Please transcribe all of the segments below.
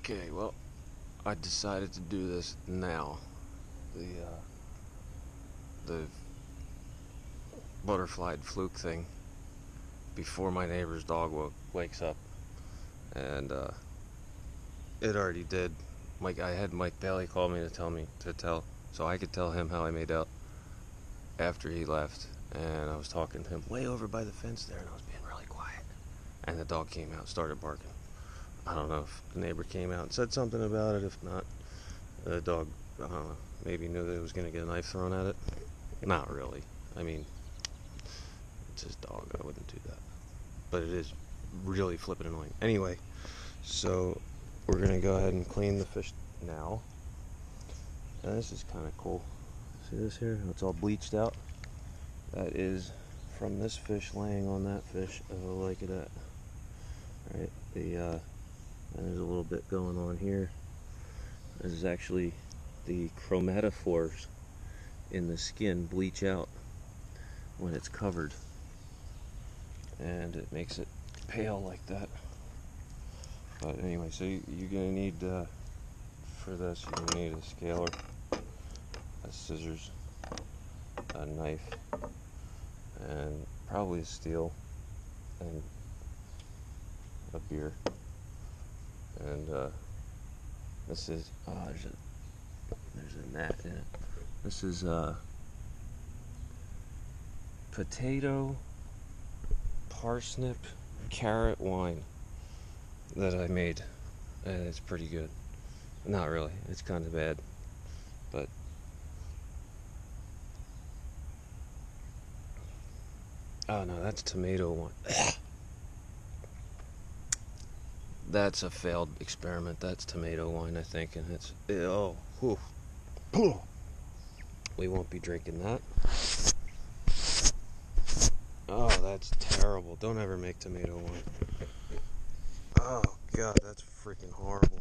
Okay, well, I decided to do this now. The uh, the butterfly fluke thing before my neighbor's dog woke, wakes up, and uh, it already did. Mike, I had Mike Bailey call me to tell me to tell, so I could tell him how I made out after he left, and I was talking to him way over by the fence there, and I was being really quiet, and the dog came out, started barking. I don't know if the neighbor came out and said something about it. If not, the dog, I don't know, maybe knew that it was going to get a knife thrown at it. Not really. I mean, it's his dog. I wouldn't do that. But it is really flippin' annoying. Anyway, so we're going to go ahead and clean the fish now. And this is kind of cool. See this here? It's all bleached out. That is from this fish laying on that fish. Oh, like it at. Right, the uh, and there's a little bit going on here. This is actually the chromatophores in the skin bleach out when it's covered. And it makes it pale like that. But anyway, so you, are to need, uh, for this, you're to need a scaler, a scissors, a knife, and probably a steel, and a beer and uh, this is oh there's a there's a gnat in it. This is uh, potato parsnip carrot wine that I made, and it's pretty good. Not really, it's kind of bad, but. Oh no, that's tomato wine. that's a failed experiment. That's tomato wine, I think, and it's oh, whew. we won't be drinking that. Oh, that's terrible. Don't ever make tomato wine. Oh god, that's freaking horrible.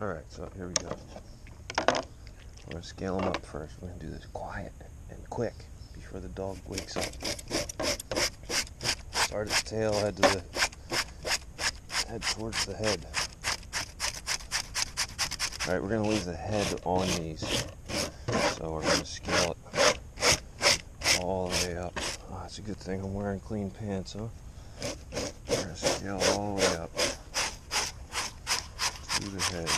All right, so here we go. I'm gonna scale them up first. We're gonna do this quiet and quick before the dog wakes up. Start at the tail, head to the head towards the head. Alright, we're going to leave the head on these. So we're going to scale it all the way up. Ah, oh, it's a good thing I'm wearing clean pants, huh? We're going to scale all the way up to the head.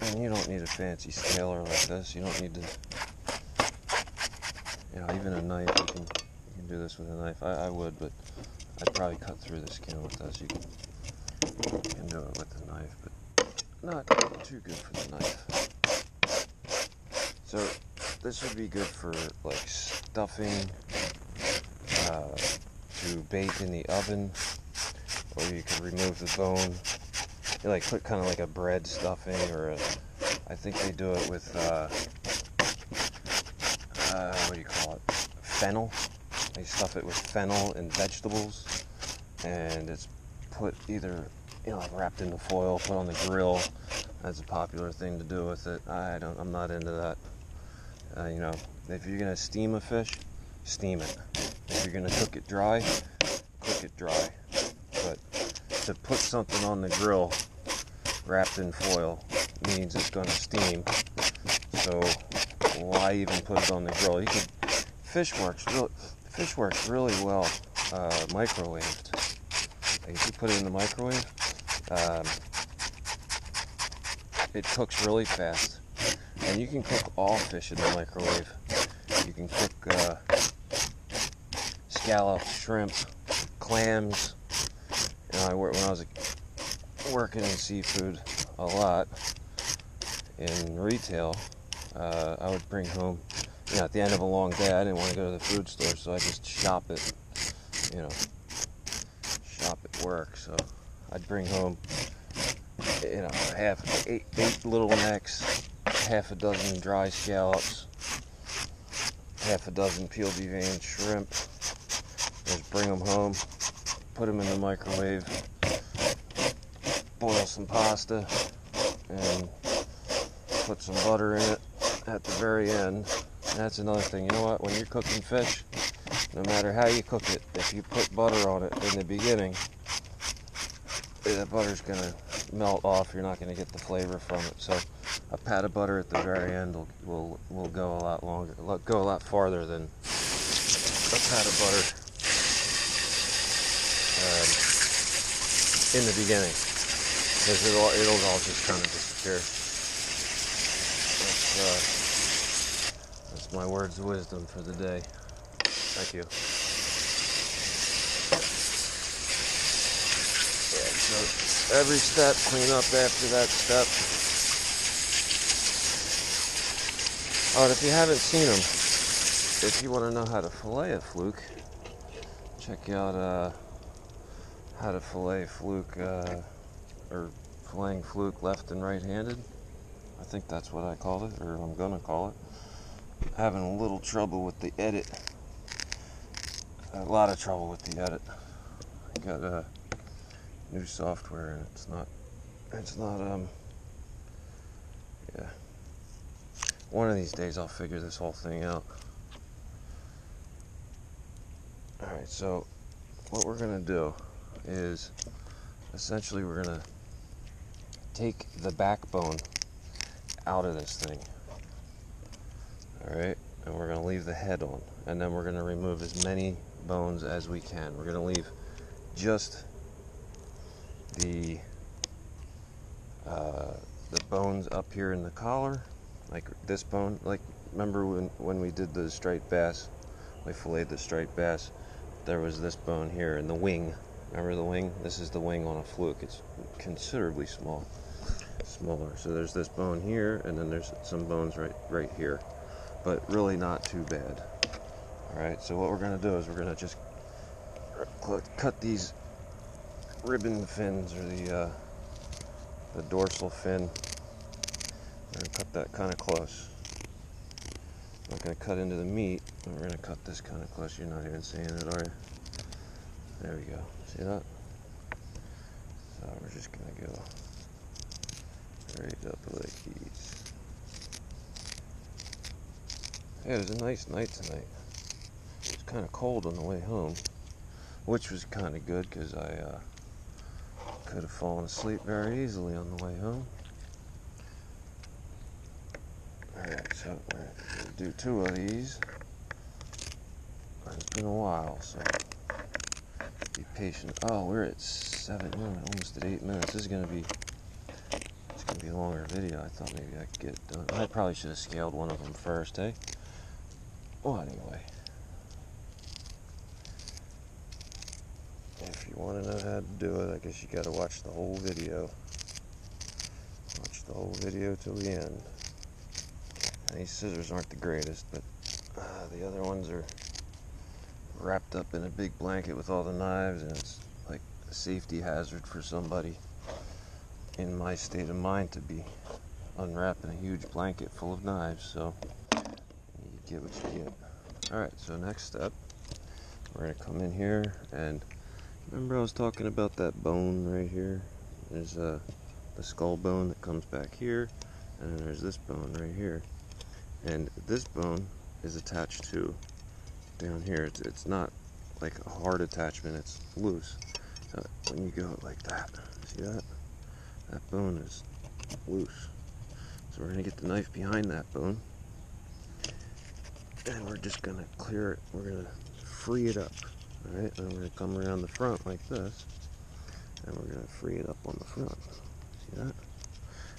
And you don't need a fancy scaler like this. You don't need to, you know, even a knife. You can, you can do this with a knife. I, I would, but I'd probably cut through the skin with this. You can, you can do it with the knife, but not too good for the knife. So this would be good for like stuffing, uh, to bake in the oven, or you could remove the bone. You like put kind of like a bread stuffing, or a, I think they do it with uh, uh, what do you call it? Fennel. They stuff it with fennel and vegetables and it's put either you know like wrapped into foil, put on the grill. That's a popular thing to do with it. I don't. I'm not into that. Uh, you know, if you're gonna steam a fish, steam it. If you're gonna cook it dry, cook it dry. But to put something on the grill wrapped in foil means it's gonna steam. So why even put it on the grill? You can fish works really fish works really well uh, microwaved. If you put it in the microwave, um, it cooks really fast. And you can cook all fish in the microwave. You can cook uh, scallops, shrimp, clams. You know, I work when I was working in seafood a lot in retail. Uh, I would bring home, you know, at the end of a long day, I didn't want to go to the food store, so I just shop it, you know, shop at work, so I'd bring home, you know, half eight, eight little necks, half a dozen dry scallops, half a dozen peeled deveined shrimp. Just bring them home, put them in the microwave, boil some pasta, and put some butter in it at the very end. That's another thing. You know what? When you're cooking fish, no matter how you cook it, if you put butter on it in the beginning, the butter's gonna melt off. You're not gonna get the flavor from it. So a pat of butter at the very end will will, will go a lot longer, go a lot farther than a pat of butter um, in the beginning, because it'll it'll all just kind of disappear. My words of wisdom for the day. Thank you. So every step, clean up after that step. Oh, if you haven't seen them, if you want to know how to fillet a fluke, check out uh, how to fillet fluke uh, or filleting fluke left and right-handed. I think that's what I called it, or I'm gonna call it. Having a little trouble with the edit. A lot of trouble with the edit. I got a. New software and it's not it's not um yeah one of these days I'll figure this whole thing out alright so what we're gonna do is essentially we're gonna take the backbone out of this thing alright and we're gonna leave the head on and then we're gonna remove as many bones as we can we're gonna leave just the uh, the bones up here in the collar, like this bone. Like remember when when we did the striped bass, we filleted the striped bass. There was this bone here and the wing. Remember the wing? This is the wing on a fluke. It's considerably small, smaller. So there's this bone here, and then there's some bones right right here, but really not too bad. All right. So what we're gonna do is we're gonna just cut these ribbon fins or the uh, the dorsal fin. We're gonna cut that kind of close. I'm not gonna cut into the meat. We're gonna cut this kind of close. You're not even seeing it, are you? There we go. See that? So we're just gonna go right up like these. Yeah, it was a nice night tonight. It was kind of cold on the way home, which was kind of good because I. Uh, could have fallen asleep very easily on the way home. Alright, so we're going to do two of these. It's been a while, so be patient. Oh, we're at seven, minutes, almost at eight minutes. This is going to be it's going to be a longer video. I thought maybe I could get it done. I probably should have scaled one of them first, eh? Well, anyway. If you want to know how to do it, I guess you got to watch the whole video. Watch the whole video till the end. And these scissors aren't the greatest, but uh, the other ones are wrapped up in a big blanket with all the knives, and it's like a safety hazard for somebody in my state of mind to be unwrapping a huge blanket full of knives. So get what you get. Alright, so next step, we're to come in here and Remember I was talking about that bone right here? There's uh, the skull bone that comes back here, and then there's this bone right here. And this bone is attached to down here. It's, it's not like a hard attachment, it's loose. So when you go like that, see that? That bone is loose. So we're to get the knife behind that bone. And we're just to clear it. We're to free it up. Alright, and we're to come around the front like this. And we're to free it up on the front. See that?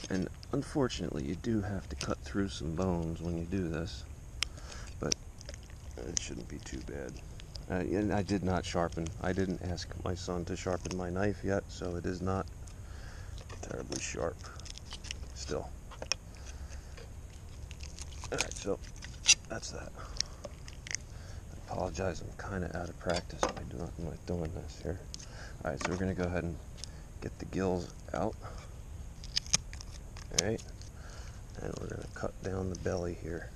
And unfortunately, you do have to cut through some bones when you do this. But it shouldn't be too bad. Uh, and I did not sharpen. I didn't ask my son to sharpen my knife yet, so it is not terribly sharp still. Alright, so that's that I apologize, I'm kind of out of practice by doing, doing this here. Alright, so we're going to go ahead and get the gills out. Alright, and we're going to cut down the belly here.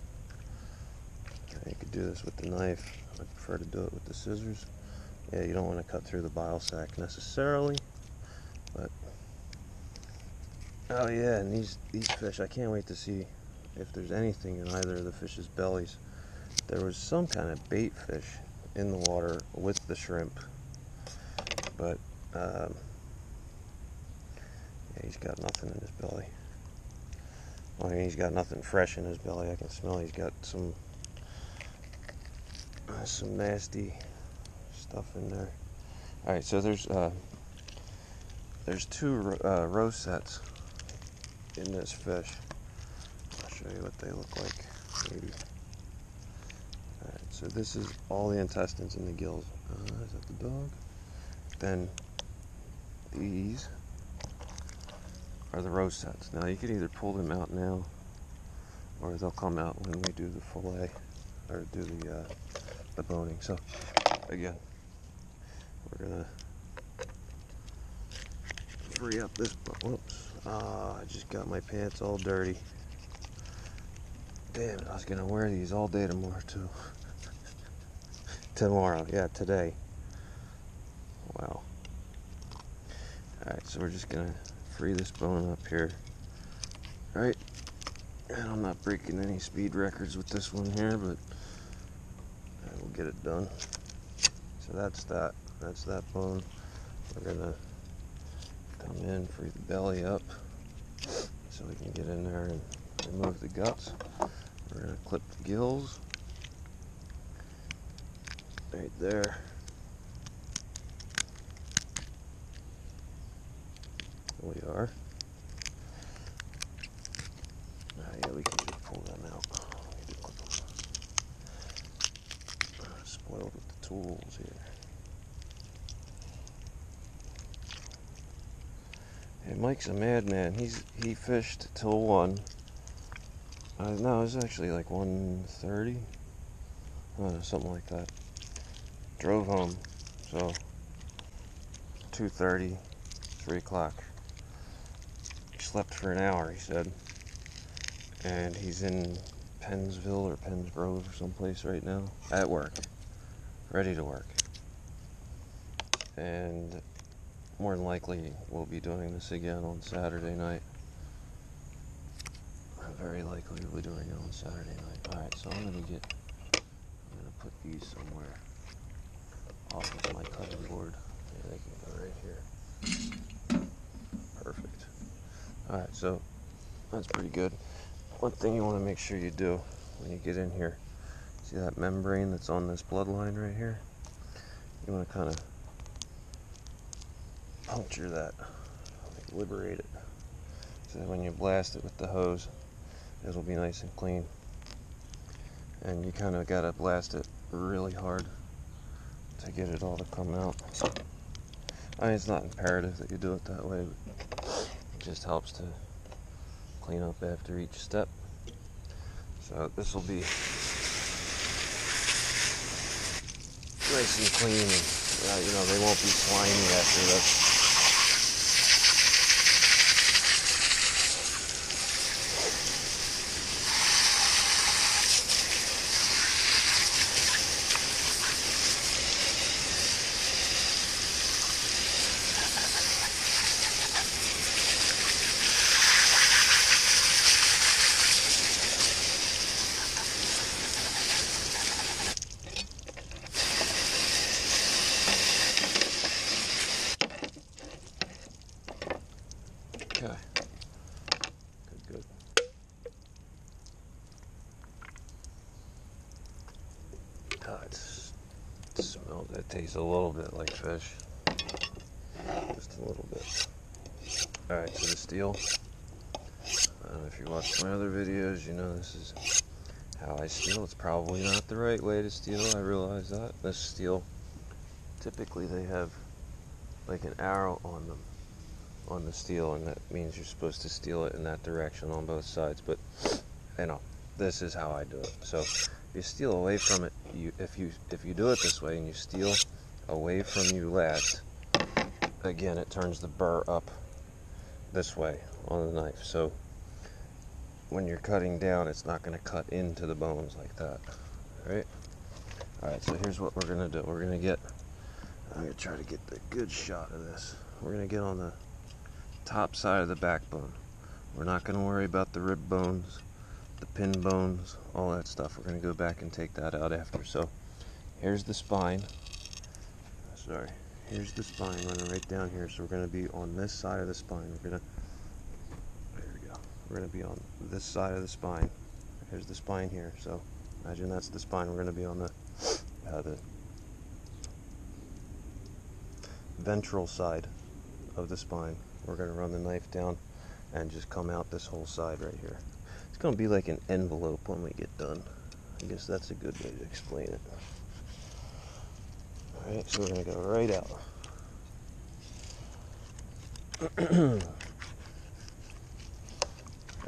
Okay, you could do this with the knife. I prefer to do it with the scissors. Yeah, you don't want to cut through the bile sac necessarily, but oh yeah, and these these fish, I can't wait to see if there's anything in either of the fish's bellies there was some kind of bait fish in the water with the shrimp but um, Yeah, he's got nothing in his belly. Well, I mean, he's got nothing fresh in his belly. I can smell he's got some uh, some nasty stuff in there. All right, so there's uh, there's two uh, rosettes in this fish. Show you what they look like. Maybe. All right, so this is all the intestines and the gills. Uh, is that the dog? Then these are the rosettes. Now you can either pull them out now, or they'll come out when we do the fillet or do the uh, the boning. So again, we're gonna free up this. Whoops! Ah, I just got my pants all dirty. Damn it! I was gonna wear these all day tomorrow too. tomorrow, yeah, today. Wow. Alright, so we're just gonna free this bone up here. Right? And I'm not breaking any speed records with this one here, but I will get it done. So that's that. That's that bone. We're gonna come in, free the belly up so we can get in there and remove the guts. We're gonna clip the gills right there. There we are. Uh, yeah, we can just pull them out. Spoiled with the tools here. And Mike's a madman. He's he fished till one. Uh, no, it was actually like 1.30. Uh, something like that. Drove home. So 2.30, 3 o'clock slept for an hour, he said. And he's in Pennsville or Penns Grove or someplace right now at work, ready to work. And more than likely, we'll be doing this again on Saturday night. Very likely we'll be doing it on Saturday night. Alright, so I'm gonna get, I'm gonna put these somewhere off of my cutting board. Yeah, they can go right here. Perfect. Alright, so that's pretty good. One thing you want to make sure you do when you get in here, see that membrane that's on this bloodline right here? You want to kind of puncture that, like liberate it, so that when you blast it with the hose, it'll be nice and clean. And you kind of got to blast it really hard to get it all to come out. I mean, it's not imperative that you do it that way, it just helps to clean up after each step. So this will be nice and clean uh, you know they won't be slimy after this. Okay. Good, good. Oh, it's, it smells, it tastes a little bit like fish. Just a little bit. Alright, so the steel. Uh, if you watch my other videos, you know this is how I steel. It's probably not the right way to steel, I This steel, typically they have like an arrow on them on the steel and that means you're supposed to steel it in that direction on both sides but you know this is how I do it. So if you steel away from it you if you if you do it this way and you steel away from you last again it turns the burr up this way on the knife. So when you're cutting down it's not going to cut into the bones like that all right all right so here's what we're going to do we're going to get I'm to try to get the good shot of this we're going to get on the top side of the backbone. We're not going to worry about the rib bones, the pin bones, all that stuff. We're going to go back and take that out after. So here's the spine. Sorry. Here's the spine running right down here. So we're going to be on this side of the spine. We're going to there we go. we're to be on this side of the spine. Here's the spine here. So imagine that's the spine. We're going to be on the, uh, the ventral side of the spine. We're going to run the knife down and just come out this whole side right here. It's going to be like an envelope when we get done. I guess that's a good way to explain it. Alright, so we're going to go right out.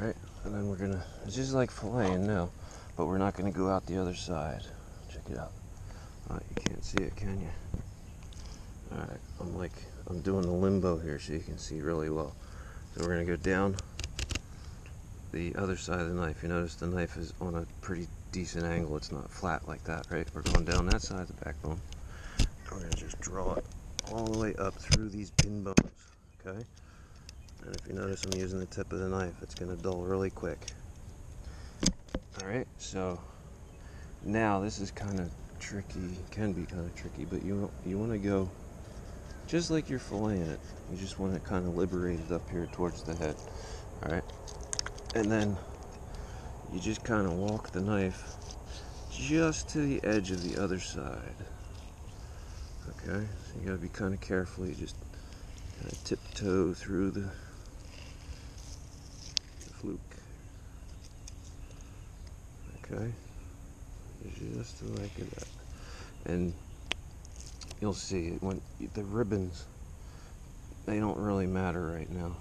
Alright, and then we're going to, it's just like filleting now, but we're not going to go out the other side. Out. Oh, you can't see it, can you? Alright, I'm like, I'm doing the limbo here so you can see really well. So we're going to go down the other side of the knife. You notice the knife is on a pretty decent angle. It's not flat like that, right? We're going down that side of the backbone. We're going to just draw it all the way up through these pin bones, okay? And if you notice I'm using the tip of the knife, it's going to dull really quick. Alright, so now this is kind of tricky, can be kind of tricky, but you, you want to go just like you're filleting it. You just want it kind of liberated up here towards the head. Alright? And then you just kind of walk the knife just to the edge of the other side. Okay? So you gotta be kind of careful. You just kind of tiptoe through the, the fluke. Okay? Just like that. And you'll see when the ribbons they don't really matter right now.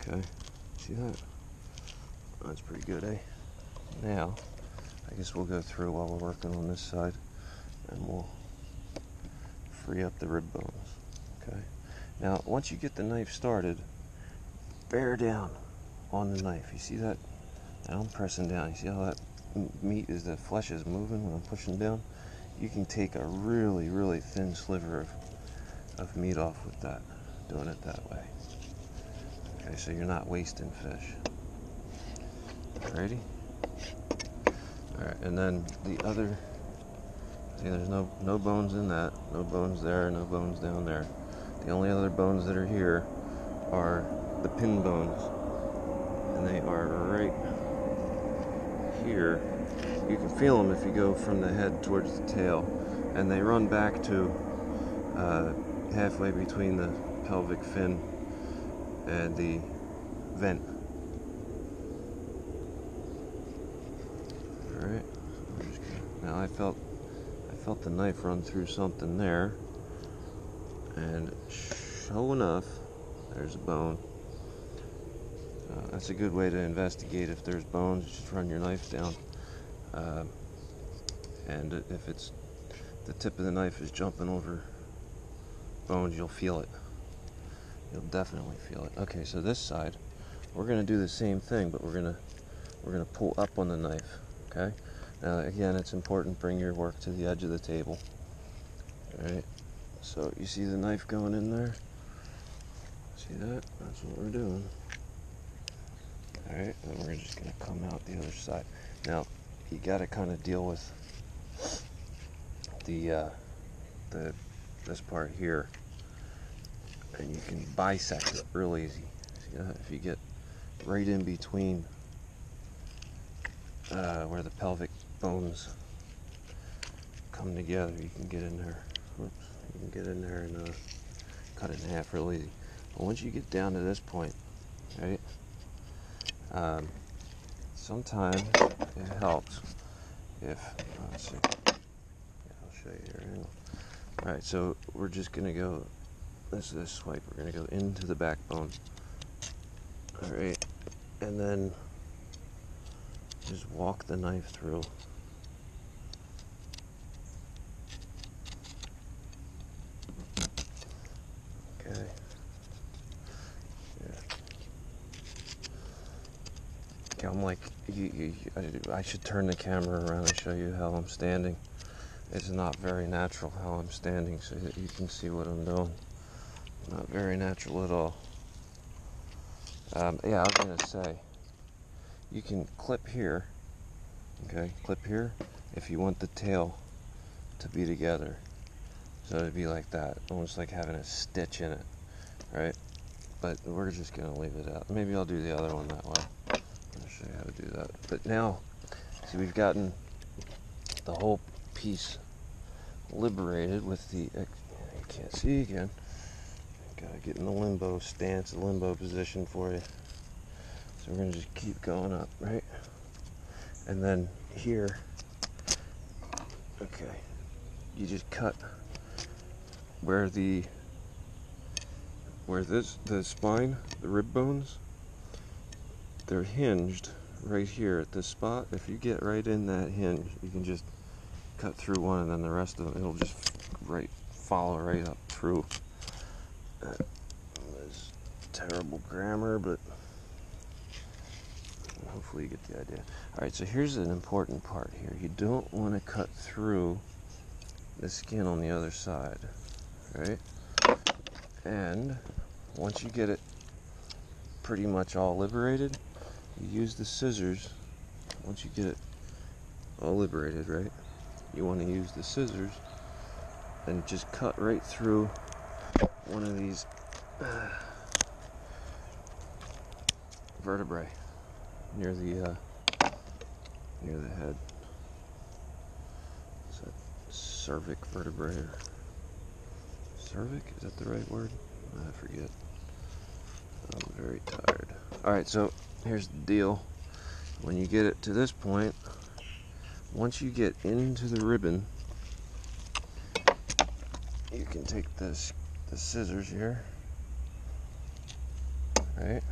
Okay? See that? That's pretty good eh? Now I guess we'll go through while we're working on this side and we'll free up the rib bones. Okay? Now once you get the knife started bear down on the knife. You see that? Now I'm pressing down. You see how that meat is the flesh is moving when I'm pushing down you can take a really, really thin sliver of, of meat off with that, doing it that way. Okay, so you're not wasting fish. Alrighty? Alright, and then the other, see there's no, no bones in that, no bones there, no bones down there. The only other bones that are here are the pin bones. And they are right here you can feel them if you go from the head towards the tail, and they run back to uh, halfway between the pelvic fin and the vent. All right. Now I felt I felt the knife run through something there, and sure enough, there's a bone. Uh, that's a good way to investigate if there's bones. Just run your knife down. Uh, and if it's the tip of the knife is jumping over bones, you'll feel it. You'll definitely feel it. Okay, so this side, we're gonna do the same thing, but we're gonna we're gonna pull up on the knife. Okay. Now again, it's important. Bring your work to the edge of the table. All right. So you see the knife going in there. See that? That's what we're doing. All right, and we're just gonna come out the other side. Now, you got to kind of deal with the uh, the this part here, and you can bisect it real easy. See that? If you get right in between uh, where the pelvic bones come together, you can get in there. Whoops, you can get in there and uh, cut it in half real easy. But once you get down to this point, right? Um, sometimes it helps if, let's see, I'll show you here. All right, so we're just gonna go, this is this swipe, we're gonna go into the backbone. All right, and then just walk the knife through. Okay. I'm like, I, I should turn the camera around and show you how I'm standing. It's not very natural how I'm standing, so that you can see what I'm doing. Not very natural at all. Um, yeah, I was gonna say, you can clip here, okay, clip here, if you want the tail to be together. So it'd be like that, almost like having a stitch in it, right? but we're just gonna leave it out. Maybe I'll do the other one that way. I'll show you how to do that. But now, see, we've gotten the whole piece liberated with the. You can't see again. Gotta get in the limbo stance, the limbo position for you. So we're gonna just keep going up, right? And then here, okay, you just cut where the where this the spine, the rib bones, they're hinged right here at this spot. If you get right in that hinge, you can just cut through one, and then the rest of them it'll just right follow right up through. Terrible grammar, but hopefully you get the idea. All right, so here's an important part here. You don't want to cut through the skin on the other side, right? And once you get it pretty much all liberated, you use the scissors. Once you get it all liberated, right? You want to use the scissors and just cut right through one of these uh, vertebrae near the uh, near the head. Is that cervic vertebrae or cervic? Is that the right word? I forget. I'm very tired. All right, so here's the deal. When you get it to this point, once you get into the ribbon, you can take this the scissors here, right?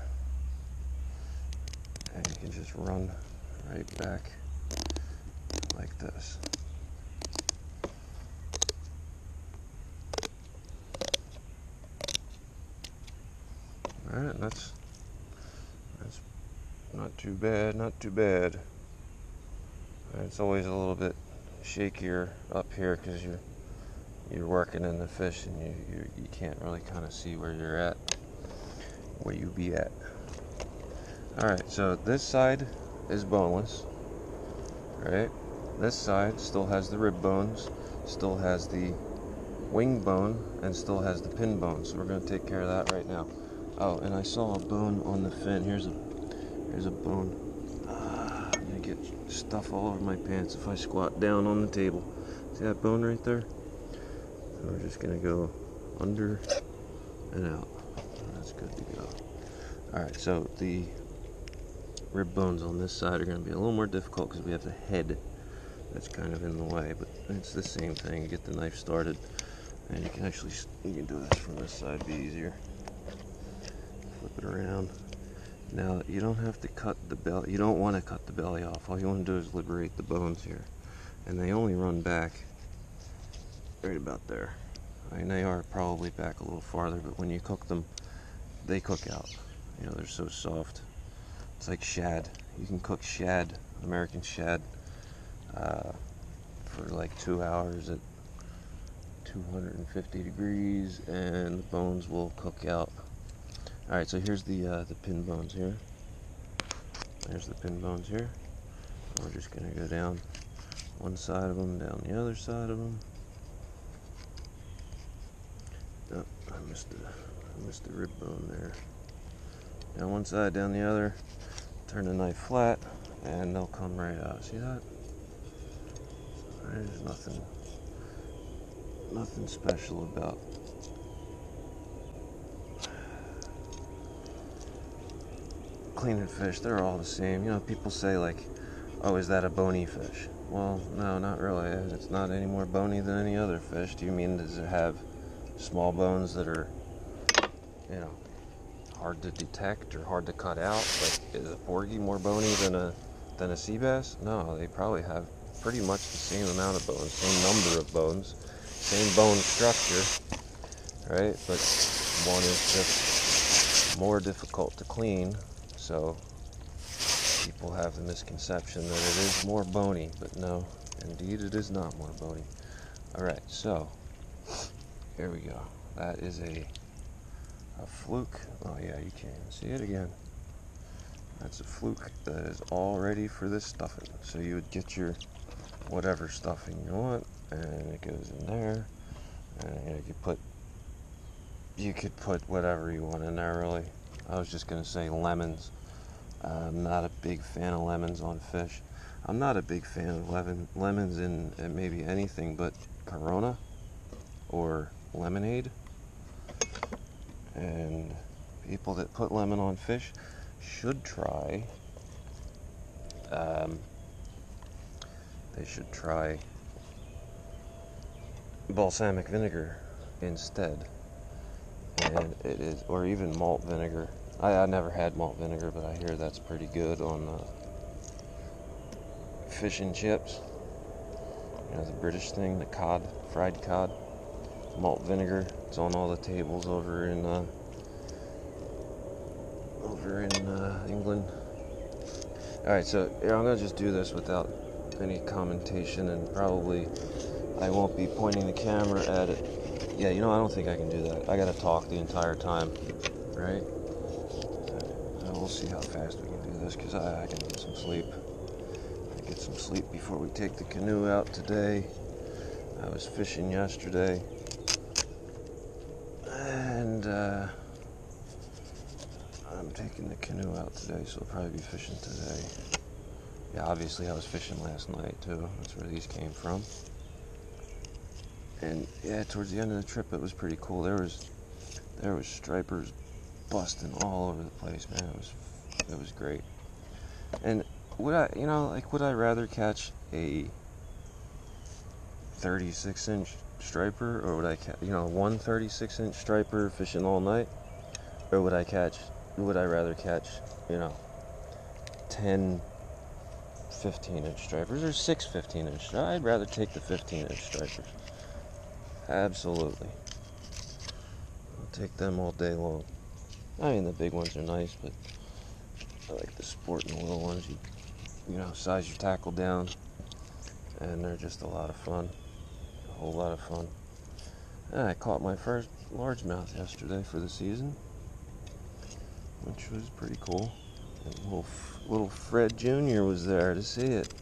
And you can just run right back like this. All right, that's not too bad, not too bad. It's always a little bit shakier up here because you're you're working in the fish and you, you, you can't really kind of see where you're at, where you be at. Alright, so this side is boneless, right? This side still has the rib bones, still has the wing bone, and still has the pin bone. So we're going to take care of that right now. Oh, and I saw a bone on the fin. Here's a here's a bone. Ah, I'm gonna get stuff all over my pants if I squat down on the table. See that bone right there? So we're just gonna go under and out. That's good to go. Alright, so the rib bones on this side are gonna be a little more difficult because we have the head that's kind of in the way, but it's the same thing. Get the knife started and you can actually, you can do this from this side, be easier. Flip it around. Now, you don't have to cut the belly, you don't want to cut the belly off. All you want to do is liberate the bones here. And they only run back right about there. I mean, they are probably back a little farther, but when you cook them, they cook out. You know, they're so soft. It's like shad. You can cook shad, American shad, uh, for like two hours at 250 degrees, and the bones will cook out. All right, so here's the uh, the pin bones here. There's the pin bones here. We're just gonna go down one side of them, down the other side of them. Oh, I missed the, I missed the rib bone there. Down one side, down the other. Turn the knife flat, and they'll come right out. See that? There's nothing, nothing special about. Cleaning fish, they're all the same. You know, people say like, "Oh, is that a bony fish?" Well, no, not really. It's not any more bony than any other fish. Do you mean does it have small bones that are, you know, hard to detect or hard to cut out. Like, is a porgy more bony than a than a sea bass? No, they probably have pretty much the same amount of bones, same number of bones, same bone structure, right? But one is just more difficult to clean, so people have the misconception that it is more bony, but no, indeed it is not more bony. All right, so here we go. That is a a fluke. Oh yeah, you can see it again. That's a fluke that is all ready for this stuffing. So you would get your whatever stuffing you want, and it goes in there. And you, you put you could put whatever you want in there, really. I was just gonna say lemons. I'm not a big fan of lemons on fish. I'm not a big fan of lemon, lemons in, in maybe anything but Corona or lemonade. And people that put lemon on fish should try. Um, they should try balsamic vinegar instead. And it is, or even malt vinegar. I, I never had malt vinegar, but I hear that's pretty good on uh, fish and chips. You know, the British thing, the cod, fried cod, malt vinegar. It's on all the tables over in uh, over in uh, England. All right, so yeah, I'm gonna just do this without any commentation, and probably I won't be pointing the camera at it. Yeah, you know, I don't think I can do that. I gotta talk the entire time, right? See how fast we can do this, because I, I can get some sleep. I get some sleep before we take the canoe out today. I was fishing yesterday. And, uh, I'm taking the canoe out today, so I'll probably be fishing today. Yeah, obviously I was fishing last night too. That's where these came from. And yeah, towards the end of the trip, it was pretty cool. There was there was stripers busting all over the place, man. It was it was great. And would I, you know, like would I rather catch a 36 inch striper, or would I catch, you know, one 36 inch striper fishing all night, or would I catch, would I rather catch, you know, 10 15 inch stripers or six 15 inch. I'd rather take the 15 inch stripers. Absolutely. I'll take them all day long. I mean, the big ones are nice, but I like the sport and the little ones. You, you know, size your tackle down, and they're just a lot of fun. A whole lot of fun. And I caught my first largemouth yesterday for the season, which was pretty cool. And little, little Fred Jr. was there to see it.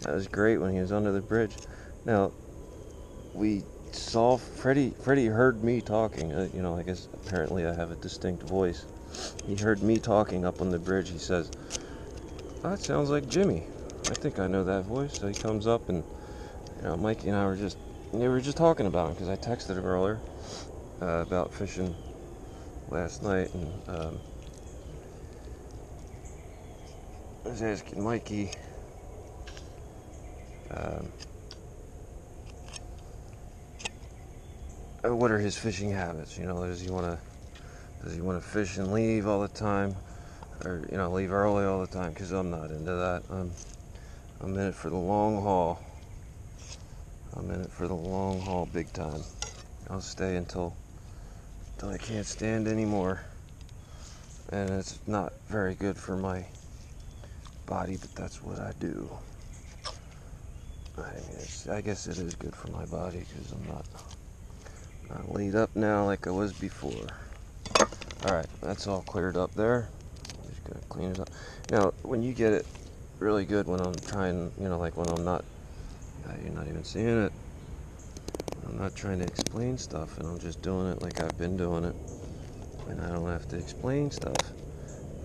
That was great when he was under the bridge. Now, we saw Freddie. Freddie heard me talking. Uh, you know, I guess apparently I have a distinct voice. He heard me talking up on the bridge. He says, "That sounds like Jimmy. I think I know that voice." So he comes up, and you know, Mikey and I were just we were just talking about him because I texted him earlier uh, about fishing last night, and um, I was asking Mikey. Um, Uh, what are his fishing habits? You know, does he want to does he want to fish and leave all the time, or you know, leave early all the time? Because I'm not into that. I'm I'm in it for the long haul. I'm in it for the long haul, big time. I'll stay until until I can't stand anymore, and it's not very good for my body, but that's what I do. I mean, I guess it is good for my body because I'm not not laid up now like I was before. Alright, that's all cleared up there. Just gonna clean it up. Now, when you get it really good when I'm trying, you know, like when I'm not, uh, you're not even seeing it. I'm not trying to explain stuff and I'm just doing it like I've been doing it. And I don't have to explain stuff.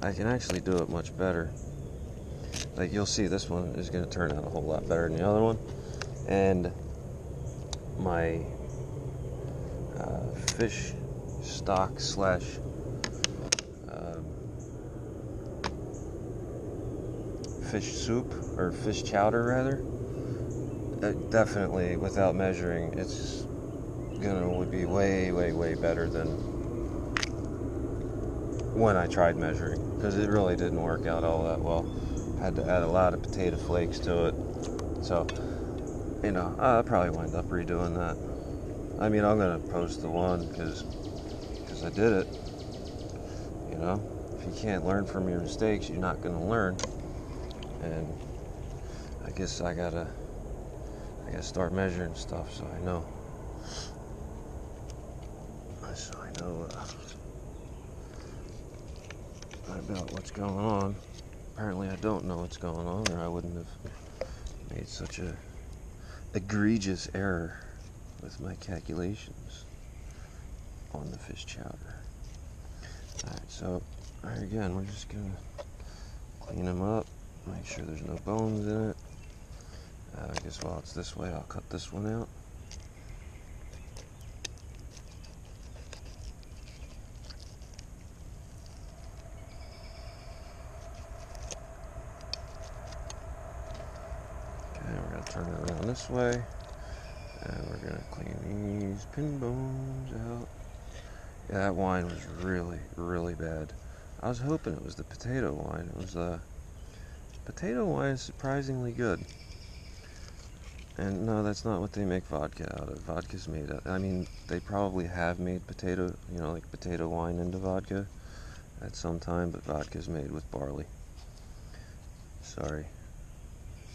I can actually do it much better. Like you'll see this one is to turn out a whole lot better than the other one. And my fish stock slash um, fish soup or fish chowder rather. Uh, definitely without measuring it's gonna would be way way way better than when I tried measuring because it really didn't work out all that well. Had to add a lot of potato flakes to it. So you know I'll probably wind up redoing that I mean, I'm gonna post the one because because I did it. You know, if you can't learn from your mistakes, you're not gonna learn. And I guess I gotta I gotta start measuring stuff so I know. So I know uh, about what's going on. Apparently, I don't know what's going on, or I wouldn't have made such a egregious error with my calculations. on the fish chowder. Alright, so again, we're just gonna clean them up, make sure there's no bones in it. Uh, I guess while it's this way, I'll cut this one out. Okay, we're gonna turn it around this way. We're gonna clean these pin bones out. Yeah, that wine was really, really bad. I was hoping it was the potato wine. It was uh potato wine is surprisingly good. And no, that's not what they make vodka out of. Vodka's made out. I mean, they probably have made potato, you know, like potato wine into vodka at some time, but vodka's made with barley. Sorry.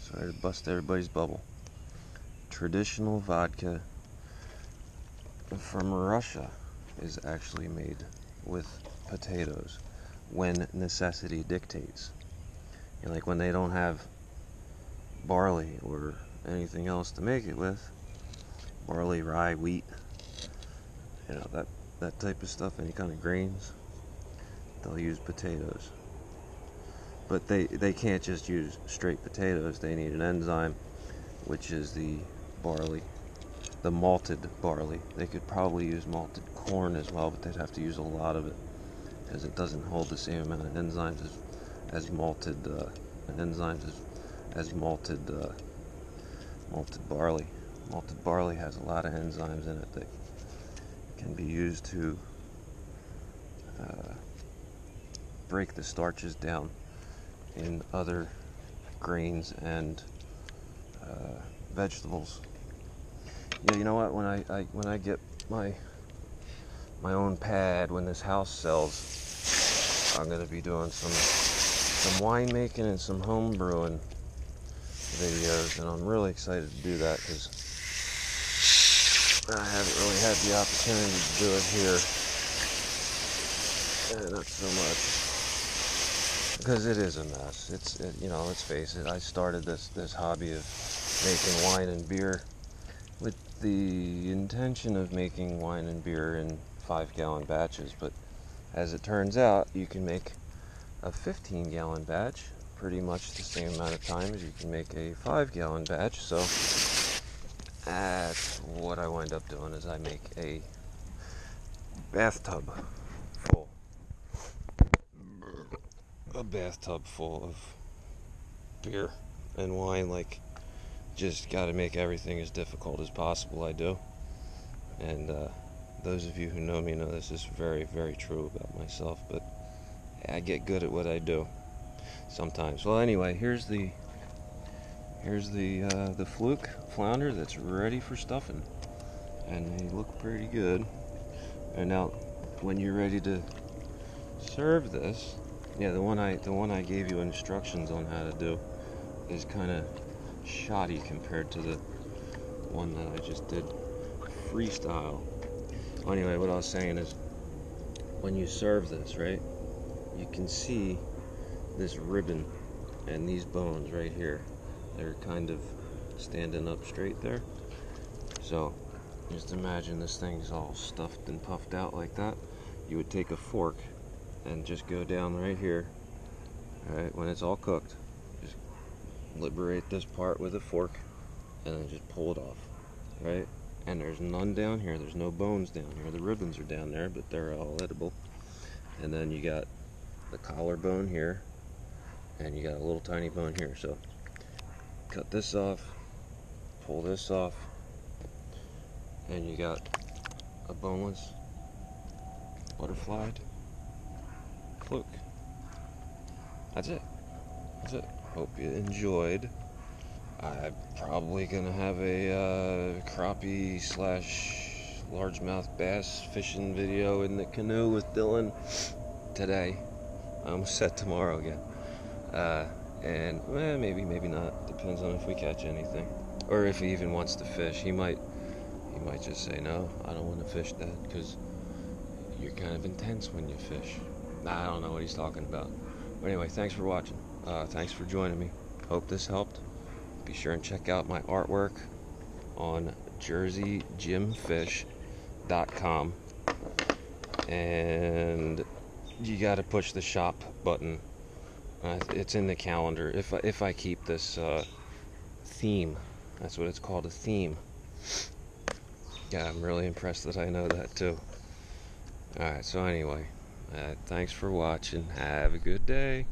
Sorry to bust everybody's bubble traditional vodka from Russia is actually made with potatoes when necessity dictates. And like when they don't have barley or anything else to make it with, barley, rye, wheat, you know, that, that type of stuff, any kind of grains, they'll use potatoes. But they, they can't just use straight potatoes, they need an enzyme, which is the barley, the malted barley. They could probably use malted corn as well, but they'd have to use a lot of it because it doesn't hold the same amount of enzymes as, as malted uh, enzymes as, as malted uh, malted barley. Malted barley has a lot of enzymes in it that can be used to uh, break the starches down in other grains and uh, vegetables. Yeah, you know what? When I, I when I get my my own pad, when this house sells, I'm gonna be doing some some winemaking and some home brewing videos, and I'm really excited to do that because I haven't really had the opportunity to do it here. Eh, not so much because it is a mess. It's it, you know, let's face it. I started this this hobby of making wine and beer the intention of making wine and beer in five gallon batches, but as it turns out, you can make a 15 gallon batch pretty much the same amount of time as you can make a five gallon batch. So that's what I wind up doing is I make a bathtub full a bathtub full of beer and wine like just got to make everything as difficult as possible. I do. And uh, those of you who know me know this is very, very true about myself, but I get good at what I do sometimes. Well, anyway, here's the here's the uh, the fluke flounder that's ready for stuffing, and they look pretty good. And now, when you're ready to serve this, yeah, the one I the one I gave you instructions on how to do is kind of shoddy compared to the one that I just did freestyle. Well, anyway, what I was saying is when you serve this, right, you can see this ribbon and these bones right here. They're kind of standing up straight there. So just imagine this thing's all stuffed and puffed out like that. You would take a fork and just go down right here, all right, when it's all cooked liberate this part with a fork and then just pull it off, right? And there's none down here. There's no bones down here. The ribbons are down there, but they're all edible. And then you got the collarbone here, and you got a little tiny bone here. So cut this off, pull this off, and you got a boneless butterflied fluke. That's it. That's it. Hope you enjoyed. I'm probably gonna have a uh, crappie slash largemouth bass fishing video in the canoe with Dylan today. I'm set tomorrow again. Uh, and well, maybe, maybe not. Depends on if we catch anything, or if he even wants to fish. He might, he might just say no. I don't want to fish that because you're kind of intense when you fish. I don't know what he's talking about. But anyway, thanks for watching. Uh, thanks for joining me. Hope this helped. Be sure and check out my artwork on jerseyjimfish.com. and you got to push the shop button. Uh, it's in the calendar. If I, if I keep this uh, theme, that's what it's called, a theme. Yeah, I'm really impressed that I know that too. All right. So anyway, uh, thanks for watching. Have a good day.